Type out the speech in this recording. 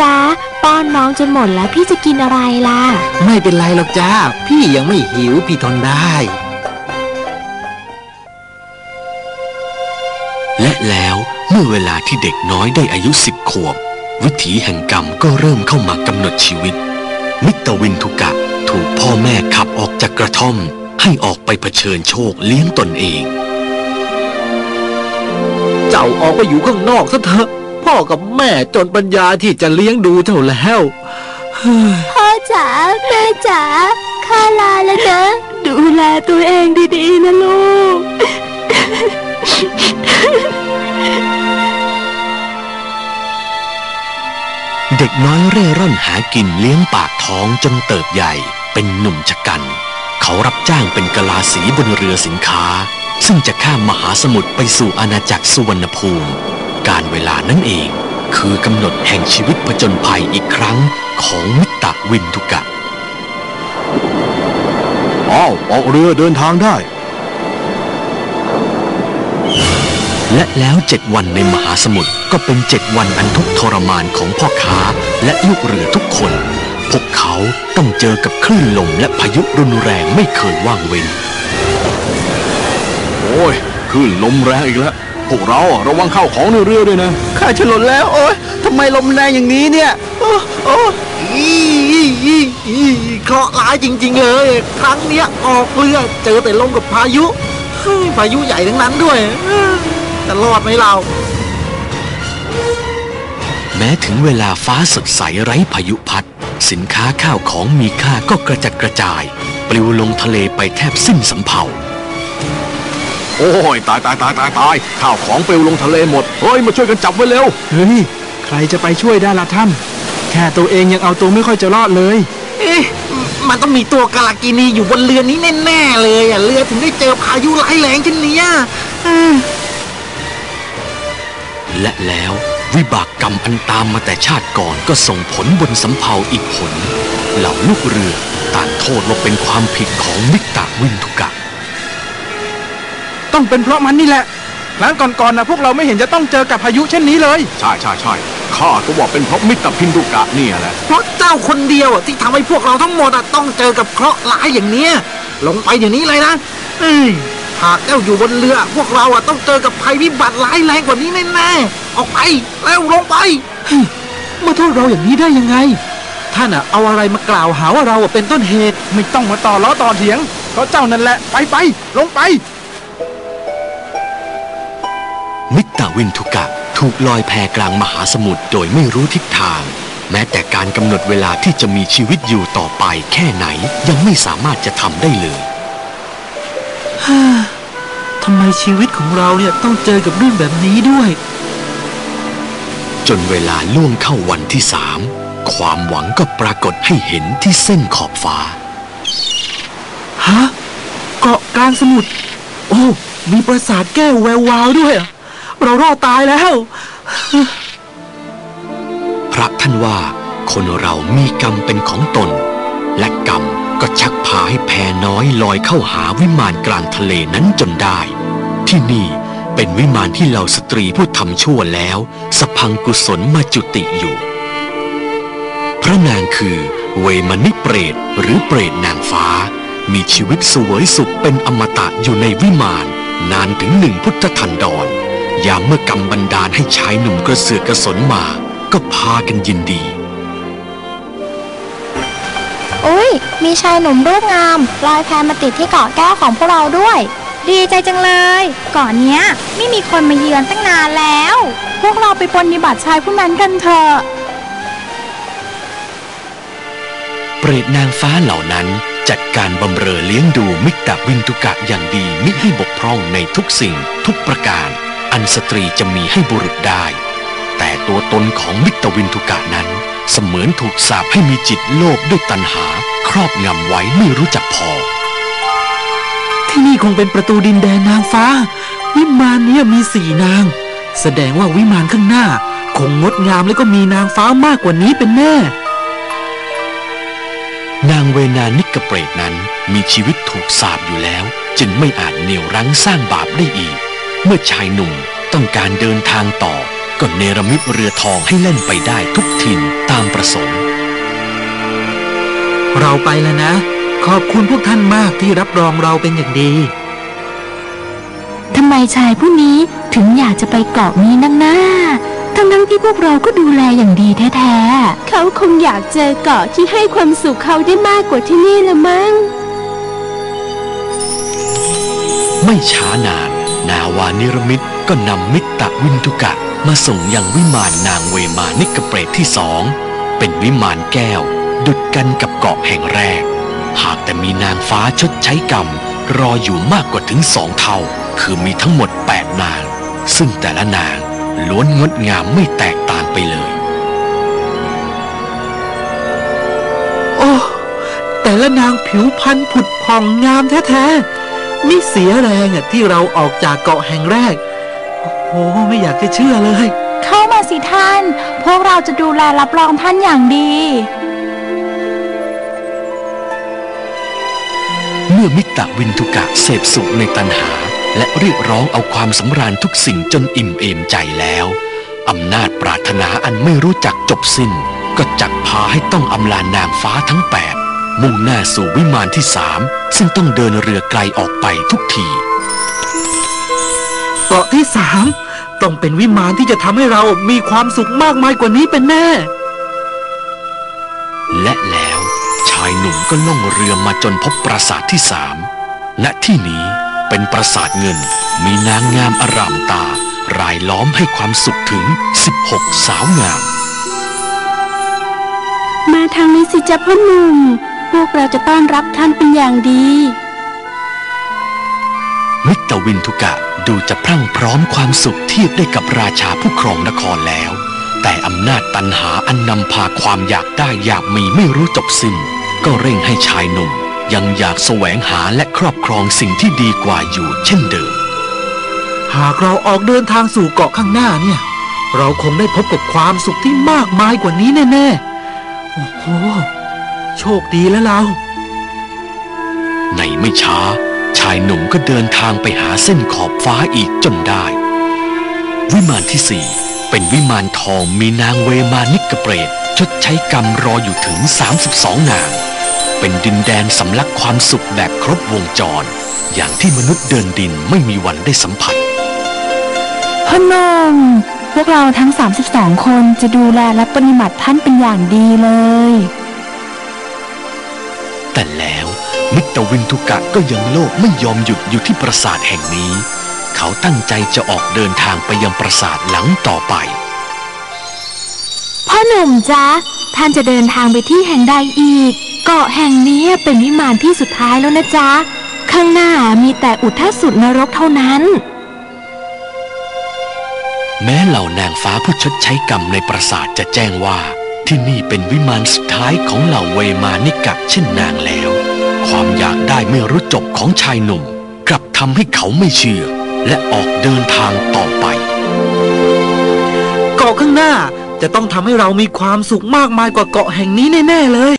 จ๊ะ ป้อนน้องจนหมดแล้วพี่จะกินอะไรล่ะ ไม่เป็นไรหรอกจ้า พี่ยังไม่หิวพี่ทนได้ และแล้วเมื่อเวลาที่เด็กน้อยได้อายุสิบขวบ วิถีแห่งกรรมก็เริ่มเข้ามากำหนดชีวิต มิตรวินทุกะถูกพ่อแม่ขับออกจากกระท่อม ให้ออกไปเผชิญโชคเลี้ยงตนเอง เจ้าออกไปอยู่ข้างนอกซะเถอะพ่ อกับแม่จนปัญญาที่จะเลี้ยงดูเจ้าแล้วเฮ้ยพ่อจ๋าแม่จ๋าข้าลาแล้วนะ ดูแลตัวเองดีๆนะลูก เด็กน้อยเร่ร่อนหากินเลี้ยงปากท้องจนเติบใหญ่เป็นหนุ่มชะกัน เขารับจ้างเป็นกะลาสีบนเรือสินค้า ซึ่งจะข้ามมหาสมุทรไปสู่อาณาจักรสุวรรณภูมิ การเวลานั่นเอง คือกำหนดแห่งชีวิตผจญภัยอีกครั้งของมิตรวินทุกะอ้าวออกเรือเดินทางได้ และแล้วเจ็ดวันในมหาสมุทรก็เป็นเจ็ดวันอันทุกข์ทรมานของพ่อค้าและลูกเรือทุกคน พวกเขาต้องเจอกับคลื่นลมและพายุรุนแรงไม่เคยว่างเว้น โอ้ยคลื่นลมแรงอีกแล้ว พวกเราอะระวังเข้าของในเรือด้วยนะ ข้าจะหล่นแล้ว โอ๊ยทำไมลมแรงอย่างนี้เนี่ย โอ้โอ้อีอีอีอีเคราะห์ร้ายจริง ๆ เลย ครั้งเนี้ยออกเรือเจอแต่ลมกับพายุเฮ้ยพายุใหญ่ทั้งนั้นด้วยเอ้อจะรอดไหมเรา แม้ถึงเวลาฟ้าสดใสไร้พายุพัด สินค้าข้าวของมีค่าก็กระจัดกระจาย ปลิวลงทะเลไปแทบสิ้นสำเภา โอ้ยตายตายตายตายตายข้าวของปลิวลงทะเลหมด เฮ้ย มาช่วยกันจับไว้เร็ว เฮ้ย ใครจะไปช่วยได้ล่ะท่าน แค่ตัวเองยังเอาตัวไม่ค่อยจะรอดเลย เอ๊ะ มันต้องมีตัวกาลากินีอยู่บนเรือนี้แน่ๆเลยอะ เรือถึงได้เจอพายุร้ายแรงเช่นเนี้ยเอ้อและแล้ววิบากกรรมอันตามมาแต่ชาติก่อนก็ส่งผลบนสำเภาอีกผล เหล่าลูกเรือต่างโทษว่าเป็นความผิดของมิตรวินทุกะ ต้องเป็นเพราะมันนี่แหละครั้งก่อนๆนะพวกเราไม่เห็นจะต้องเจอกับพายุเช่นนี้เลย ใช่ใช่ใช่ข้าก็ว่าเป็นเพราะมิตรพินดุกะเนี่ยแหละ เพราะเจ้าคนเดียวอะที่ทำให้พวกเราทั้งหมดอะต้องเจอกับเคราะห์ร้ายอย่างเนี้ยลงไปเดี๋ยวนี้เลยนะเอ้ยหากเจ้าอยู่บนเรือ พวกเราอะต้องเจอกับภัยพิบัติร้ายแรงกว่านี้แน่ๆออกไปแล้วลงไปมาโทษเราอย่างนี้ได้ยังไง ท่านอะเอาอะไรมากล่าวหาว่าเราอะเป็นต้นเหตุ ไม่ต้องมาต่อล้อต่อเถียงเพราะเจ้านั่นแหละไปไปลงไป มิตรวินทุกะถูกลอยแพกลางมหาสมุทรโดยไม่รู้ทิศทาง แม้แต่การกำหนดเวลาที่จะมีชีวิตอยู่ต่อไปแค่ไหนยังไม่สามารถจะทำได้เลยทำไมชีวิตของเราเนี่ยต้องเจอกับเรื่องแบบนี้ด้วย จนเวลาล่วงเข้าวันที่สามความหวังก็ปรากฏให้เห็นที่เส้นขอบฟ้า ฮะ เกาะกลางสมุทร โอ้ มีปราสาทแก้วแวววาวด้วยอะ เรารอดตายแล้ว พระท่านว่าคนเรามีกรรมเป็นของตน และกรรมก็ชักพาให้แพน้อยลอยเข้าหาวิมานกลางทะเลนั้นจนได้ ที่นี่เป็นวิมานที่เหล่าสตรีผู้ทำชั่วแล้วสะพังกุศลมาจุติอยู่ พระนางคือเวมนิเปรตหรือเปรตนางฟ้า มีชีวิตสวยสุขเป็นอมตะอยู่ในวิมานนานถึงหนึ่งพุทธทันดร ยามเมื่อกรรมบันดาลให้ชายหนุ่มกระเสือกกระสนมา ก็พากันยินดี อุ้ย มีชายหนุ่มรูปงามลอยแพมาติดที่เกาะแก้วของพวกเราด้วย ดีใจจังเลยเกาะเนี้ยไม่มีคนมาเยือนตั้งนานแล้ว พวกเราไปปฏิบัติชายผู้นั้นกันเถอะเปรตนางฟ้าเหล่านั้นจัดการบำเรอเลี้ยงดูมิตรวินทุกะอย่างดีมิให้บกพร่องในทุกสิ่งทุกประการ อันสตรีจะมีให้บุรุษได้ แต่ตัวตนของมิตรวินทุกะนั้น เสมือนถูกสาปให้มีจิตโลภด้วยตัณหา ครอบงำไว้ไม่รู้จักพอ ที่นี่คงเป็นประตูดินแดนนางฟ้า วิมานเนี้มีสี่นาง แสดงว่าวิมานข้างหน้า คงงดงามและก็มีนางฟ้ามากกว่านี้เป็นแน่นางเวนานิกเปรตนั้นมีชีวิตถูกสาปอยู่แล้ว จึงไม่อาจเหนี่ยวรั้งสร้างบาปได้อีก เมื่อชายหนุ่มต้องการเดินทางต่อ ก็เนรมิตเรือทองให้เล่นไปได้ทุกถิ่นตความประสงค์ เราไปแล้วนะ ขอบคุณพวกท่านมากที่รับรองเราเป็นอย่างดีทำไมชายผู้นี้ถึงอยากจะไปเกาะนี้นักหน้า ทั้งทั้งๆที่พวกเราก็ดูแลอย่างดีแท้ๆ เขาคงอยากเจอเกาะที่ให้ความสุขเขาได้มากกว่าที่นี่ละมั้ง ไม่ช้านาน นาวานิรมิตก็นำมิตรวินทุกะมาส่งยังวิมานนางเวมานิกเปรตที่สอง เป็นวิมานแก้ว ดุดกันกับเกาะแห่งแรก หากแต่มีนางฟ้าชดใช้กรรม รออยู่มากกว่าถึงสองเท่า คือมีทั้งหมดแปดนาง ซึ่งแต่ละนางล้วนงดงามไม่แตกต่างไปเลย โอ้ แต่ละนางผิวพรรณผุดผ่องงามแท้ๆ ไม่เสียแรงอะที่เราออกจากเกาะแห่งแรก โอ้โห ไม่อยากจะเชื่อเลย เข้ามาสิท่าน พวกเราจะดูแลรับรองท่านอย่างดี เมื่อมิตรวินทุกะเสพสุขในตัณหา และเรียกร้องเอาความสำราญทุกสิ่งจนอิ่มเอมใจแล้วอำนาจปรารถนาอันไม่รู้จักจบสิ้น ก็จักพาให้ต้องอำลานางฟ้าทั้งแปด มุ่งหน้าสู่วิมานที่สามซึ่งต้องเดินเรือไกลออกไปทุกทีเกาะที่สามต้องเป็นวิมานที่จะทำให้เรามีความสุขมากมายกว่านี้เป็นแน่ และแล้วชายหนุ่มก็ล่องเรือมาจนพบปราสาทที่สามณที่นี้เป็นปราสาทเงิน มีนางงามอารามตา รายล้อมให้ความสุขถึง 16 สาวงาม มาทางนี้สิจ๊ะพ่อหนุ่มพ วกเราจะต้อนรับท่านเป็นอย่างดี มิตรวินทุกะดูจะพรั่งพร้อมความสุขเทียบได้กับราชาผู้ครองนครแล้ว แต่อำนาจตันหาอันนำพาความอยากได้อยากมีไม่รู้จบสิ้น ก็เร่งให้ชายหนุ่ม ยังอยากแสวงหาและครอบครองสิ่งที่ดีกว่าอยู่เช่นเดิม หากเราออกเดินทางสู่เกาะข้างหน้าเนี่ย เราคงได้พบกับความสุขที่มากมายกว่านี้แน่ๆ โอ้โห โชคดีแล้วเรา ในไม่ช้า ชายหนุ่มก็เดินทางไปหาเส้นขอบฟ้าอีกจนได้ วิมานที่สี่เป็นวิมานทองมีนางเวมานิกเปรตชดใช้กรรมรออยู่ถึง 32 นาง เป็นดินแดนสำลักความสุขแบบครบวงจร อย่างที่มนุษย์เดินดินไม่มีวันได้สัมผัสพ่อหนุ่มพวกเราทั้ง 32 คนจะดูแลและปฏิบัติท่านเป็นอย่างดีเลย แต่แล้วมิตรวินทุกะก็ยังโลภไม่ยอมหยุดอยู่ที่ปราสาทแห่งนี้ เขาตั้งใจจะออกเดินทางไปยังปราสาทหลังต่อไป พ่อหนุ่มจ๊ะท่านจะเดินทางไปที่แห่งใดอีก เกาะแห่งนี้เป็นวิมานที่สุดท้ายแล้วนะจ๊ะ ข้างหน้ามีแต่อุทสุดนรกเท่านั้น แม้เหล่านางฟ้าผู้ชดใช้กรรมในปราสาทจะแจ้งว่า ที่นี่เป็นวิมานสุดท้ายของเหล่าเวมานิกะเช่นนางแล้ว ความอยากได้ไม่รู้จบของชายหนุ่ม กลับทำให้เขาไม่เชื่อ และออกเดินทางต่อไปเกาะข้างหน้าจะต้องทำให้เรามีความสุขมากมายกว่าเกาะแห่งนี้แน่ ๆ เลย